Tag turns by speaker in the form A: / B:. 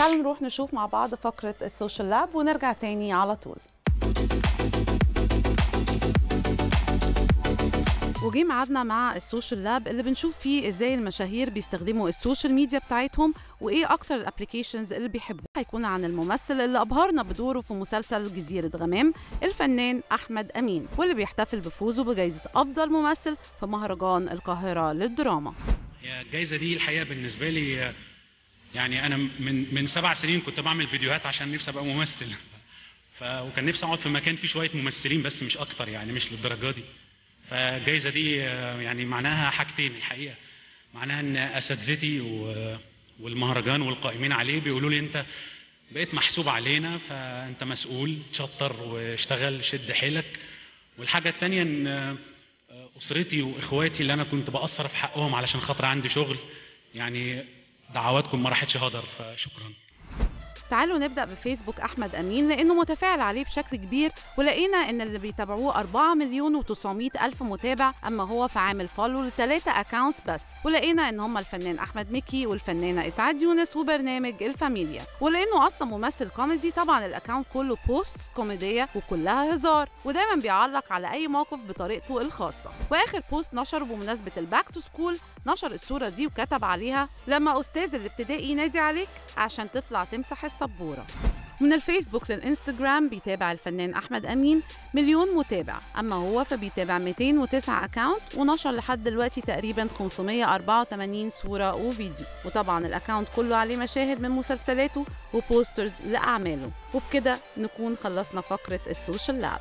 A: تعالوا نروح نشوف مع بعض فقرة ال social lab ونرجع تاني على طول. وجي ميعادنا مع ال social lab اللي بنشوف فيه إزاي المشاهير بيستخدموا ال social media بتاعتهم وإيه أكتر ال applications اللي بيحبوها. هيكون عن الممثل اللي أبهرنا بدوره في مسلسل جزيرة غمام الفنان أحمد أمين واللي بيحتفل بفوزه بجائزة أفضل ممثل في مهرجان القاهرة للدراما.
B: هي الجائزه دي الحقيقة بالنسبة لي يعني أنا من من سبع سنين كنت بعمل فيديوهات عشان نفسي أبقى ممثل. ف وكان نفسي أقعد في مكان فيه شوية ممثلين بس مش أكتر يعني مش للدرجة دي. فالجائزه دي آه، يعني معناها حاجتين الحقيقة. معناها إن اساتذتي والمهرجان والقائمين عليه بيقولوا لي أنت بقيت محسوب علينا فأنت مسؤول تشطر واشتغل شد حيلك. والحاجة الثانية إن آه، أسرتي وإخواتي اللي أنا كنت بقصر في حقهم علشان خاطر عندي شغل يعني دعواتكم ما راحتش هدر فشكرا.
A: تعالوا نبدأ بفيسبوك أحمد أمين لأنه متفاعل عليه بشكل كبير ولقينا إن اللي بيتابعوه 4 مليون و900 ألف متابع أما هو فعامل follow لثلاثة accounts بس. ولقينا إن هم الفنان أحمد مكي والفنانة إسعاد يونس وبرنامج الفاميليا. ولأنه أصلا ممثل كوميدي طبعا ال account كله posts كوميدية وكلها هزار ودايما بيعلق على أي موقف بطريقته الخاصة. وآخر post نشره بمناسبة ال back to school نشر الصورة دي وكتب عليها لما أستاذ الابتدائي ينادي عليك عشان تطلع تمسح السبورة من الفيسبوك للإنستجرام بيتابع الفنان أحمد أمين مليون متابع. أما هو فبيتابع 209 account ونشر لحد دلوقتي تقريبا 584 صورة وفيديو. وطبعا ال account كله عليه مشاهد من مسلسلاته و posters لأعماله. وبكده نكون خلصنا فقرة ال Social Lab.